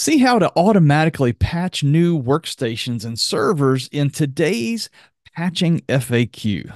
See how to automatically patch new workstations and servers in today's patching FAQ.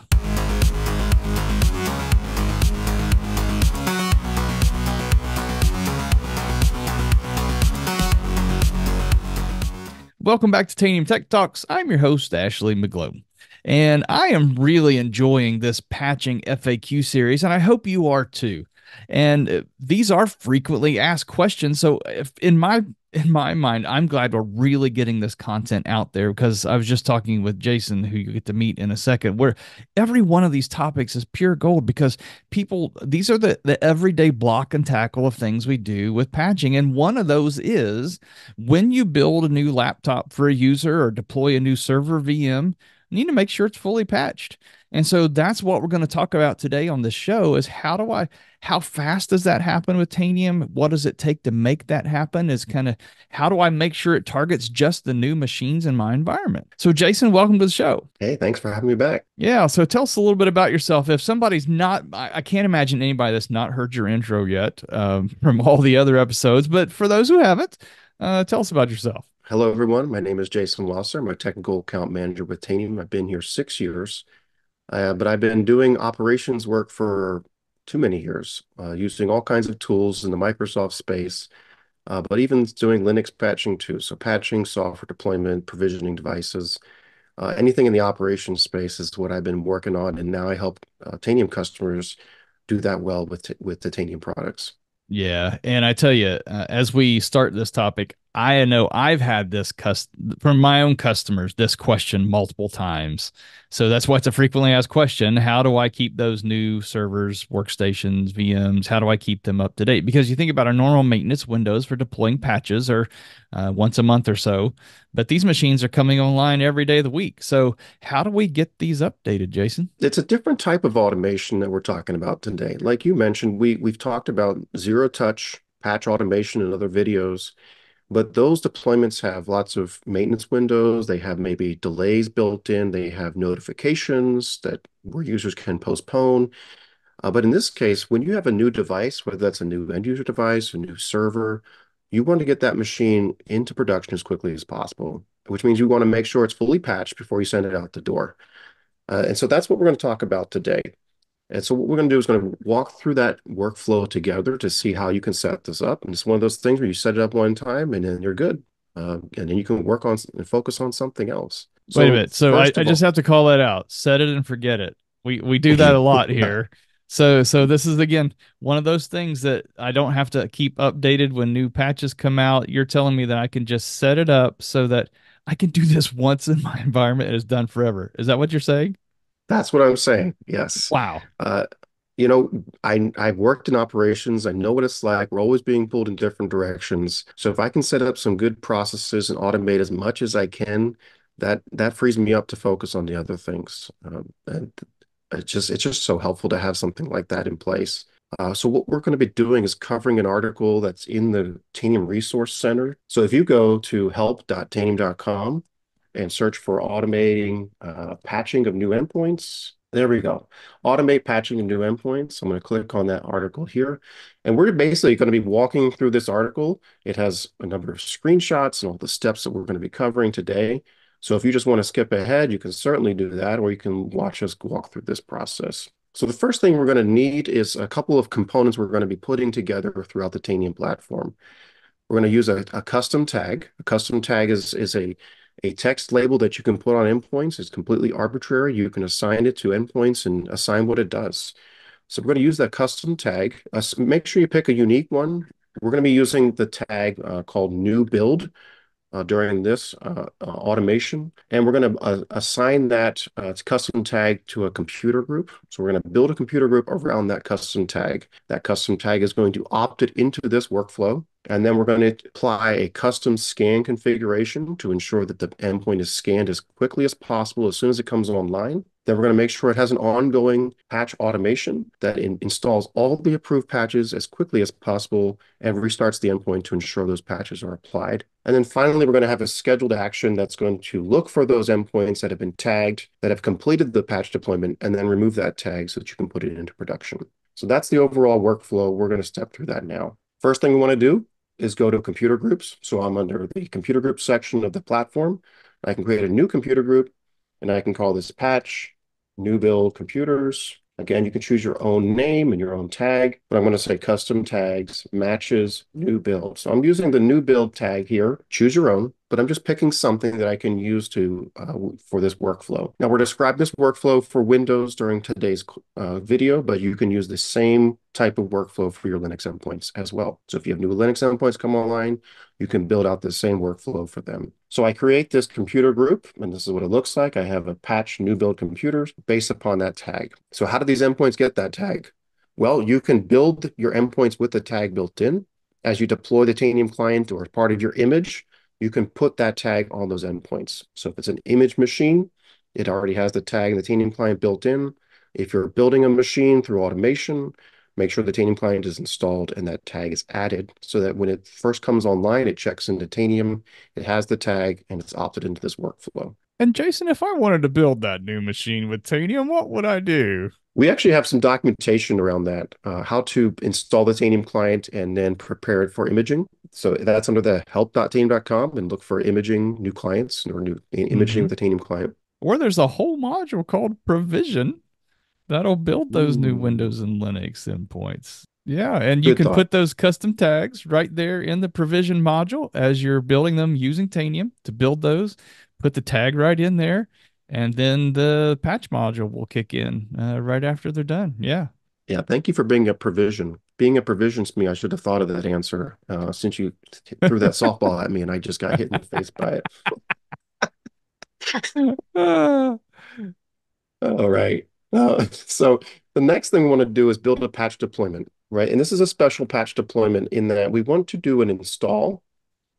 Welcome back to Tanium Tech Talks. I'm your host, Ashley McGlow. And I am really enjoying this patching FAQ series, and I hope you are too. And uh, these are frequently asked questions. So, if in my in my mind, I'm glad we're really getting this content out there because I was just talking with Jason, who you get to meet in a second, where every one of these topics is pure gold because people, these are the, the everyday block and tackle of things we do with patching. And one of those is when you build a new laptop for a user or deploy a new server VM, you need to make sure it's fully patched. And so that's what we're going to talk about today on this show is how do I how fast does that happen with Tanium? What does it take to make that happen? Is kind of how do I make sure it targets just the new machines in my environment? So Jason, welcome to the show. Hey, thanks for having me back. Yeah. So tell us a little bit about yourself. If somebody's not, I, I can't imagine anybody that's not heard your intro yet um, from all the other episodes, but for those who haven't, uh, tell us about yourself. Hello, everyone. My name is Jason Wasser. I'm a technical account manager with Tanium. I've been here six years. Uh, but I've been doing operations work for too many years, uh, using all kinds of tools in the Microsoft space, uh, but even doing Linux patching too. So patching, software deployment, provisioning devices, uh, anything in the operations space is what I've been working on. And now I help uh, Tanium customers do that well with, with the Tanium products. Yeah, and I tell you, uh, as we start this topic, I know I've had this cust- from my own customers this question multiple times. So that's why it's a frequently asked question. How do I keep those new servers, workstations, VMs? How do I keep them up to date? Because you think about our normal maintenance windows for deploying patches or uh, once a month or so, but these machines are coming online every day of the week. So how do we get these updated, Jason? It's a different type of automation that we're talking about today. Like you mentioned, we we've talked about zero touch patch automation in other videos but those deployments have lots of maintenance windows. They have maybe delays built in. They have notifications that where users can postpone. Uh, but in this case, when you have a new device, whether that's a new end user device, a new server, you want to get that machine into production as quickly as possible, which means you want to make sure it's fully patched before you send it out the door. Uh, and so that's what we're going to talk about today. And so what we're going to do is going to walk through that workflow together to see how you can set this up. And it's one of those things where you set it up one time and then you're good. Uh, and then you can work on and focus on something else. So, Wait a minute. So I, I just have to call that out. Set it and forget it. We we do that a lot here. So so this is again one of those things that I don't have to keep updated when new patches come out. You're telling me that I can just set it up so that I can do this once in my environment and it's done forever. Is that what you're saying? That's what I'm saying. Yes. Wow. Uh, you know, I I've worked in operations. I know what it's like. We're always being pulled in different directions. So if I can set up some good processes and automate as much as I can, that that frees me up to focus on the other things. Um, and it's just it's just so helpful to have something like that in place. Uh, so what we're going to be doing is covering an article that's in the Tanium Resource Center. So if you go to help.tanium.com and search for automating uh, patching of new endpoints. There we go. Automate patching of new endpoints. I'm going to click on that article here. And we're basically going to be walking through this article. It has a number of screenshots and all the steps that we're going to be covering today. So if you just want to skip ahead, you can certainly do that, or you can watch us walk through this process. So the first thing we're going to need is a couple of components we're going to be putting together throughout the Tanium platform. We're going to use a, a custom tag. A custom tag is, is a a text label that you can put on endpoints is completely arbitrary. You can assign it to endpoints and assign what it does. So we're going to use that custom tag. Uh, make sure you pick a unique one. We're going to be using the tag uh, called new build uh, during this uh, uh, automation. And we're going to uh, assign that custom tag to a computer group. So we're going to build a computer group around that custom tag. That custom tag is going to opt it into this workflow. And then we're going to apply a custom scan configuration to ensure that the endpoint is scanned as quickly as possible as soon as it comes online. Then we're going to make sure it has an ongoing patch automation that in installs all the approved patches as quickly as possible and restarts the endpoint to ensure those patches are applied. And then finally, we're going to have a scheduled action that's going to look for those endpoints that have been tagged, that have completed the patch deployment, and then remove that tag so that you can put it into production. So that's the overall workflow. We're going to step through that now. First thing we want to do is go to computer groups. So I'm under the computer group section of the platform. I can create a new computer group and I can call this patch new build computers. Again, you can choose your own name and your own tag, but I'm going to say custom tags, matches, new build. So I'm using the new build tag here. Choose your own but I'm just picking something that I can use to uh, for this workflow. Now we're describing this workflow for Windows during today's uh, video, but you can use the same type of workflow for your Linux endpoints as well. So if you have new Linux endpoints come online, you can build out the same workflow for them. So I create this computer group, and this is what it looks like. I have a patch new build computers based upon that tag. So how do these endpoints get that tag? Well, you can build your endpoints with the tag built in. As you deploy the Tanium client or part of your image, you can put that tag on those endpoints. So if it's an image machine, it already has the tag and the Tanium client built in. If you're building a machine through automation, make sure the Tanium client is installed and that tag is added so that when it first comes online, it checks into Tanium, it has the tag, and it's opted into this workflow. And Jason, if I wanted to build that new machine with Tanium, what would I do? We actually have some documentation around that, uh, how to install the Tanium client and then prepare it for imaging. So that's under the help.tanium.com and look for imaging new clients or new imaging mm-hmm. with the Tanium client. Or there's a whole module called provision that'll build those Ooh. new Windows and Linux endpoints. Yeah, and you Good can thought. put those custom tags right there in the provision module as you're building them using Tanium to build those. Put the tag right in there and then the patch module will kick in uh, right after they're done. Yeah. Yeah. Thank you for being a provision. Being a provision to me, I should have thought of that answer uh, since you threw that softball at me and I just got hit in the face by it. All right. Uh, so the next thing we want to do is build a patch deployment, right? And this is a special patch deployment in that we want to do an install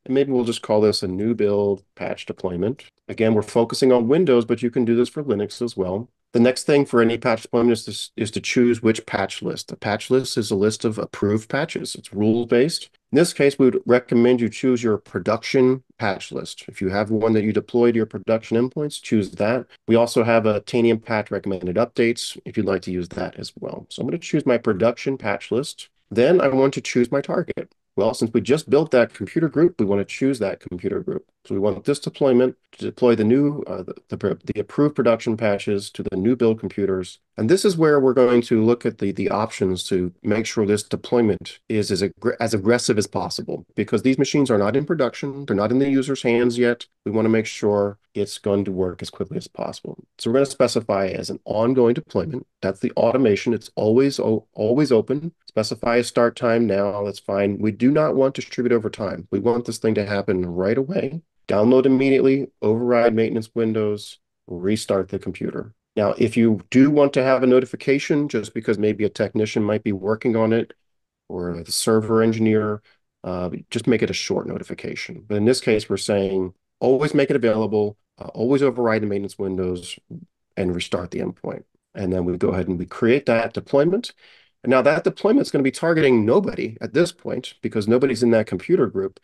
and maybe we'll just call this a new build patch deployment. Again, we're focusing on Windows, but you can do this for Linux as well. The next thing for any patch deployment is to, is to choose which patch list. A patch list is a list of approved patches. It's rule-based. In this case, we would recommend you choose your production patch list. If you have one that you deploy to your production endpoints, choose that. We also have a Tanium patch recommended updates if you'd like to use that as well. So I'm going to choose my production patch list. Then I want to choose my target. Well, since we just built that computer group, we want to choose that computer group. So we want this deployment to deploy the new, uh, the, the, the, approved production patches to the new build computers. And this is where we're going to look at the, the options to make sure this deployment is as, as aggressive as possible because these machines are not in production. They're not in the user's hands yet. We want to make sure it's going to work as quickly as possible. So we're going to specify as an ongoing deployment. That's the automation. It's always, always open. Specify a start time now. That's fine. We do not want to distribute over time. We want this thing to happen right away download immediately, override maintenance windows, restart the computer. Now, if you do want to have a notification, just because maybe a technician might be working on it or the server engineer, uh, just make it a short notification. But in this case, we're saying always make it available, uh, always override the maintenance windows and restart the endpoint. And then we go ahead and we create that deployment. And now that deployment is going to be targeting nobody at this point because nobody's in that computer group.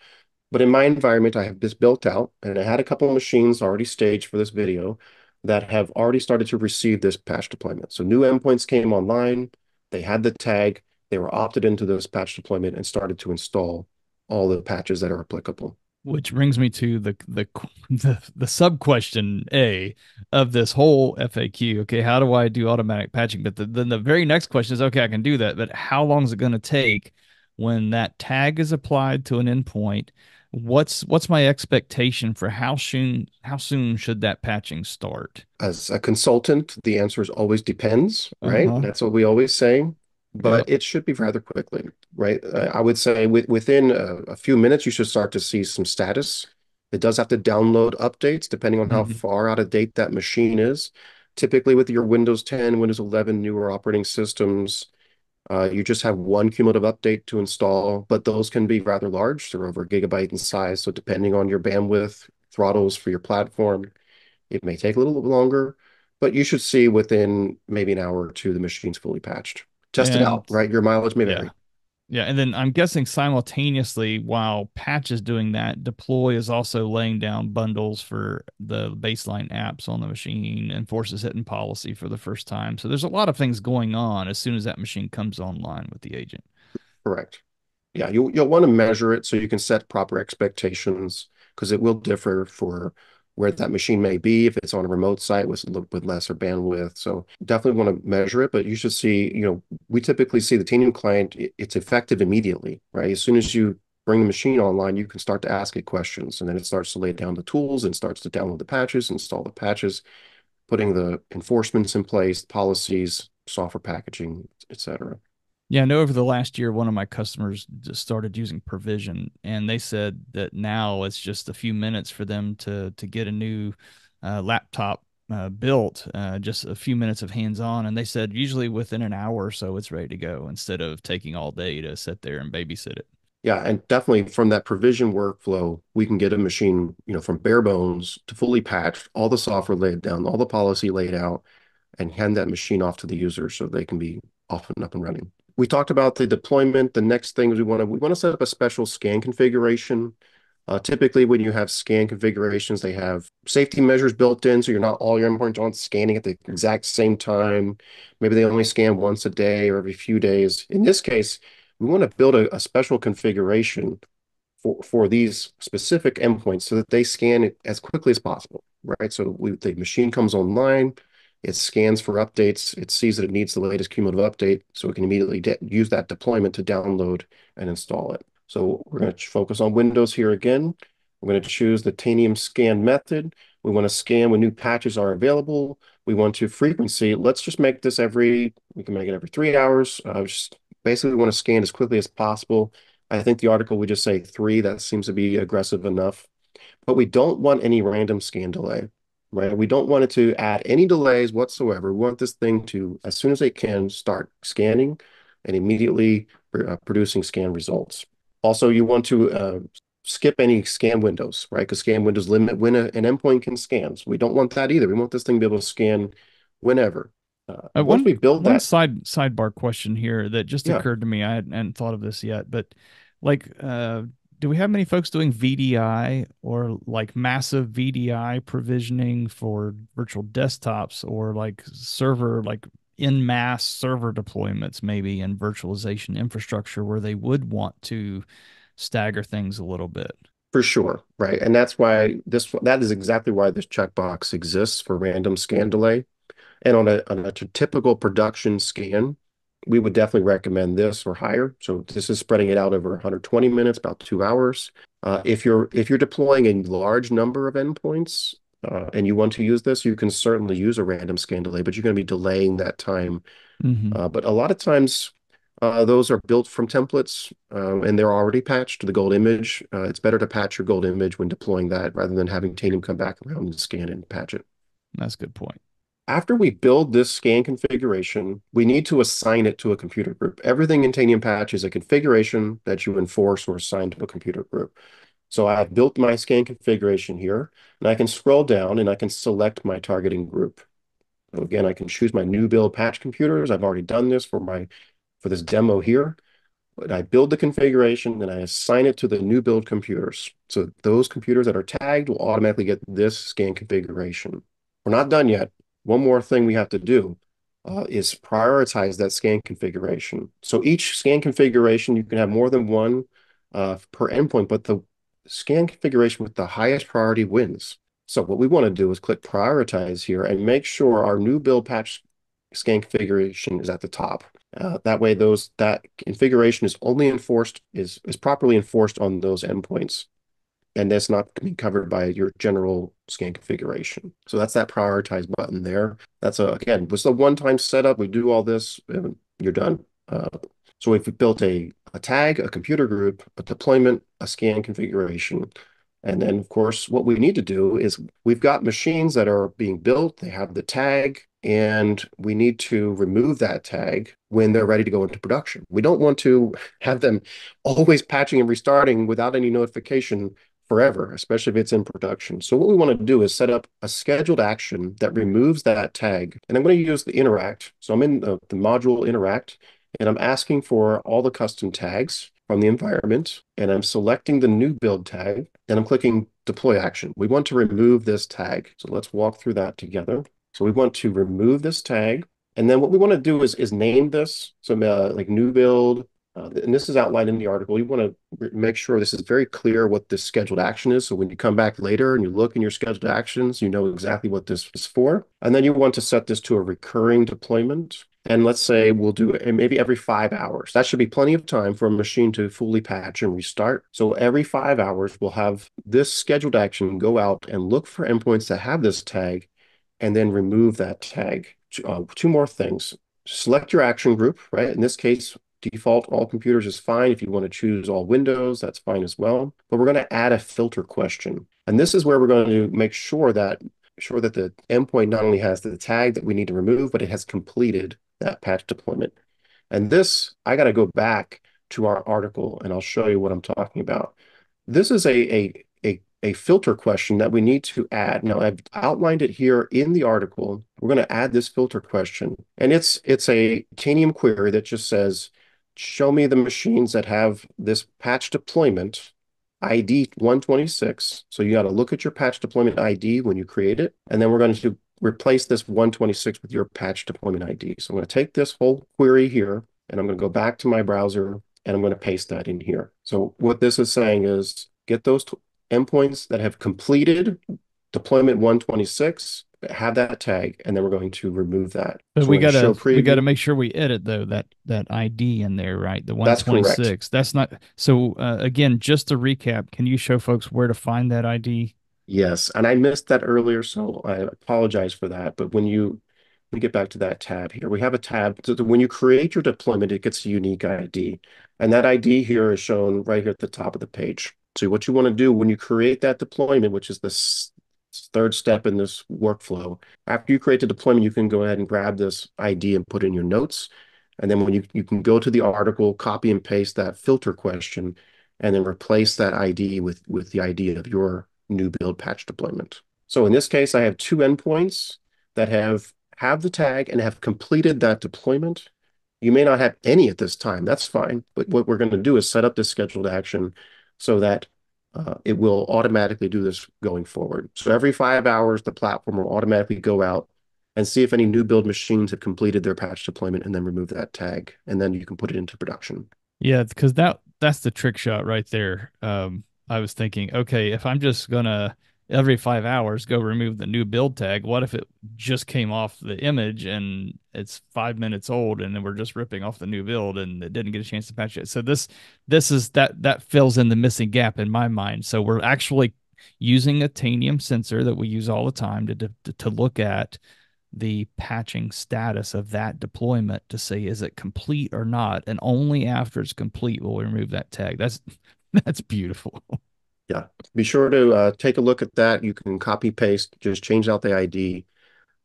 But in my environment, I have this built out, and I had a couple of machines already staged for this video that have already started to receive this patch deployment. So new endpoints came online, they had the tag, they were opted into this patch deployment and started to install all the patches that are applicable. Which brings me to the the the, the sub question A of this whole FAQ. Okay, how do I do automatic patching? But the, then the very next question is, okay, I can do that, but how long is it going to take when that tag is applied to an endpoint? what's what's my expectation for how soon how soon should that patching start as a consultant the answer is always depends right uh-huh. that's what we always say but it should be rather quickly right uh, i would say with, within a, a, few minutes you should start to see some status it does have to download updates depending on how mm-hmm. far out of date that machine is typically with your windows 10 windows 11 newer operating systems uh, you just have one cumulative update to install, but those can be rather large. They're over a gigabyte in size. So depending on your bandwidth, throttles for your platform, it may take a little bit longer, but you should see within maybe an hour or two, the machine's fully patched. Test and, it out, right? Your mileage may vary. Yeah. Yeah, and then I'm guessing simultaneously while Patch is doing that, Deploy is also laying down bundles for the baseline apps on the machine and forces hitting policy for the first time. So there's a lot of things going on as soon as that machine comes online with the agent. Correct. Yeah, you'll you'll want to measure it so you can set proper expectations because it will differ for where that machine may be if it's on a remote site with with lesser bandwidth. So definitely want to measure it, but you should see, you know, we typically see the Tanium client, it's effective immediately, right? As soon as you bring the machine online, you can start to ask it questions, and then it starts to lay down the tools and starts to download the patches, install the patches, putting the enforcements in place, policies, software packaging, etc. Yeah, I know over the last year, one of my customers just started using Provision, and they said that now it's just a few minutes for them to to get a new uh, laptop uh, built, uh, just a few minutes of hands on. And they said usually within an hour or so, it's ready to go instead of taking all day to sit there and babysit it. Yeah, and definitely from that provision workflow, we can get a machine, you know, from bare bones to fully patched, all the software laid down, all the policy laid out, and hand that machine off to the user so they can be off and up and running. We talked about the deployment. The next thing is we want to we want to set up a special scan configuration. Uh, typically, when you have scan configurations, they have safety measures built in, so you're not all your endpoints on scanning at the exact same time. Maybe they only scan once a day or every few days. In this case, we want to build a, special configuration for, for these specific endpoints so that they scan it as quickly as possible, right? So the machine comes online, it scans for updates. It sees that it needs the latest cumulative update, so it can immediately use that deployment to download and install it. So we're going to focus on Windows here again. We're going to choose the Tanium scan method. We want to scan when new patches are available. We want to frequency. Let's just make this every, we can make it every three hours. Uh, just basically we want to scan as quickly as possible. I think the article would just say three. That seems to be aggressive enough. But we don't want any random scan delay right? We don't want it to add any delays whatsoever. We want this thing to, as soon as it can, start scanning and immediately uh, producing scan results. Also, you want to uh, skip any scan windows, right? Because scan windows limit when an endpoint can scan. So we don't want that either. We want this thing to be able to scan whenever. Uh, uh, once we build that, side sidebar question here that just yeah. occurred to me. I hadn't, hadn't, thought of this yet, but like uh, do we have many folks doing VDI or like massive VDI provisioning for virtual desktops or like server, like in mass server deployments, maybe in virtualization infrastructure where they would want to stagger things a little bit? For sure, right, and that's why this that is exactly why this checkbox exists for random scan delay. And on a on a typical production scan, we would definitely recommend this or higher. So this is spreading it out over 120 minutes, about two hours. Uh, if you're if you're deploying a large number of endpoints uh, and you want to use this, you can certainly use a random scan delay, but you're going to be delaying that time. Mm-hmm. Uh, but a lot of times, uh, those are built from templates um, and they're already patched to the gold image. Uh, it's better to patch your gold image when deploying that rather than having Tanium come back around and scan and patch it. That's a good point. After we build this scan configuration, we need to assign it to a computer group. Everything in Tanium Patch is a configuration that you enforce or assign to a computer group. So I've built my scan configuration here, and I can scroll down and I can select my targeting group. So again, I can choose my new build patch computers. I've already done this for my for this demo here. But I build the configuration, and I assign it to the new build computers. So those computers that are tagged will automatically get this scan configuration. We're not done yet one more thing we have to do uh, is prioritize that scan configuration. So each scan configuration, you can have more than one uh, per endpoint, but the scan configuration with the highest priority wins. So what we want to do is click prioritize here and make sure our new build patch scan configuration is at the top. Uh, that way, those that configuration is only enforced is is properly enforced on those endpoints and that's not being covered by your general scan configuration. So that's that prioritize button there. That's a, again, was a one-time setup. We do all this, you're done. Uh, so we've built a, a tag, a computer group, a deployment, a scan configuration. And then, of course, what we need to do is we've got machines that are being built. They have the tag, and we need to remove that tag when they're ready to go into production. We don't want to have them always patching and restarting without any notification forever, especially if it's in production. So what we want to do is set up a scheduled action that removes that tag. And I'm going to use the interact. So I'm in the, the module interact, and I'm asking for all the custom tags from the environment, and I'm selecting the new build tag, and I'm clicking deploy action. We want to remove this tag. So let's walk through that together. So we want to remove this tag. And then what we want to do is, is name this. So uh, like new build uh, and this is outlined in the article. You want to make sure this is very clear what this scheduled action is. So when you come back later and you look in your scheduled actions, you know exactly what this is for. And then you want to set this to a recurring deployment. And let's say we'll do it maybe every five hours. That should be plenty of time for a machine to fully patch and restart. So every five hours, we'll have this scheduled action go out and look for endpoints that have this tag and then remove that tag. Uh, two more things. Select your action group, right? In this case, default all computers is fine. If you want to choose all Windows, that's fine as well. But we're going to add a filter question. And this is where we're going to make sure that sure that the endpoint not only has the tag that we need to remove, but it has completed that patch deployment. And this, I got to go back to our article and I'll show you what I'm talking about. This is a, a, a, a filter question that we need to add. Now I've outlined it here in the article. We're going to add this filter question and it's, it's a Tanium query that just says, show me the machines that have this patch deployment ID 126. So you got to look at your patch deployment ID when you create it. And then we're going to replace this 126 with your patch deployment ID. So I'm going to take this whole query here and I'm going to go back to my browser and I'm going to paste that in here. So what this is saying is get those endpoints that have completed deployment 126 have that tag and then we're going to remove that. But so we got to we got to make sure we edit though that that ID in there, right? The 126. That's, That's not so uh, again, just to recap, can you show folks where to find that ID? Yes, and I missed that earlier, so I apologize for that. But when you we get back to that tab here, we have a tab. So when you create your deployment, it gets a unique ID. And that ID here is shown right here at the top of the page. So what you want to do when you create that deployment, which is the third step in this workflow, after you create the deployment, you can go ahead and grab this ID and put in your notes. And then when you, you can go to the article, copy and paste that filter question, and then replace that ID with, with the ID of your new build patch deployment. So in this case, I have two endpoints that have have the tag and have completed that deployment. You may not have any at this time. That's fine. But what we're going to do is set up this scheduled action so that uh, it will automatically do this going forward. So every five hours, the platform will automatically go out and see if any new build machines have completed their patch deployment and then remove that tag. And then you can put it into production. Yeah, because that that's the trick shot right there. Um, I was thinking, okay, if I'm just gonna every five hours go remove the new build tag, what if it just came off the image and it's five minutes old and then we're just ripping off the new build and it didn't get a chance to patch it. So this this is that that fills in the missing gap in my mind. So we're actually using a Tanium sensor that we use all the time to to, to look at the patching status of that deployment to say is it complete or not and only after it's complete will we remove that tag that's That's beautiful. Yeah. Be sure to uh, take a look at that. You can copy paste, just change out the ID.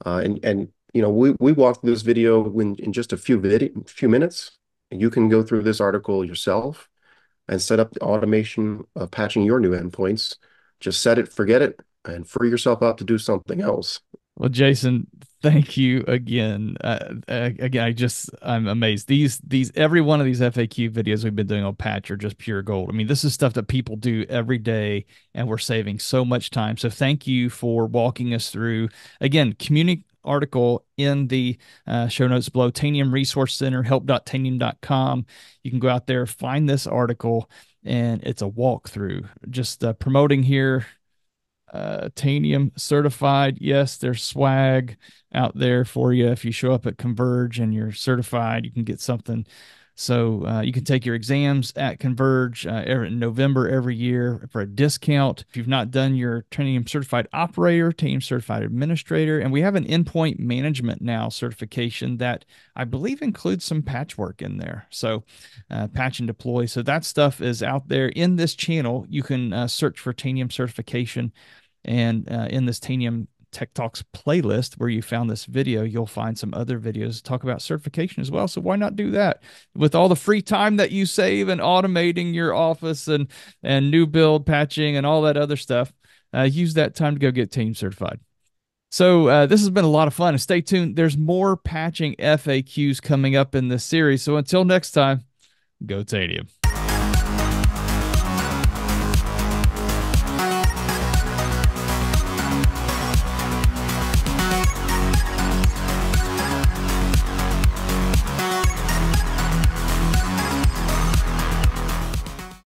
Uh, and, and, you know, we, we walked through this video in, in just a few video, few minutes. You can go through this article yourself and set up the automation of patching your new endpoints. Just set it, forget it, and free yourself up to do something else. Well, Jason, thank you again. Uh, again, I just I'm amazed. These these every one of these FAQ videos we've been doing on Patch are just pure gold. I mean, this is stuff that people do every day, and we're saving so much time. So thank you for walking us through. Again, community article in the uh, show notes below tanium resource center help.tanium.com you can go out there find this article and it's a walkthrough just uh, promoting here uh, Tanium certified. Yes, there's swag out there for you. If you show up at Converge and you're certified, you can get something. So uh, you can take your exams at Converge uh, every, in November every year for a discount. If you've not done your Tanium certified operator, Tanium certified administrator, and we have an endpoint management now certification that I believe includes some patchwork in there. So uh, patch and deploy. So that stuff is out there in this channel. You can uh, search for Tanium certification. And uh, in this Tanium Tech Talks playlist where you found this video, you'll find some other videos talk about certification as well. So why not do that with all the free time that you save and automating your office and and new build patching and all that other stuff? Uh, use that time to go get Tanium certified. So uh, this has been a lot of fun. And stay tuned. There's more patching FAQs coming up in this series. So until next time, go Tanium.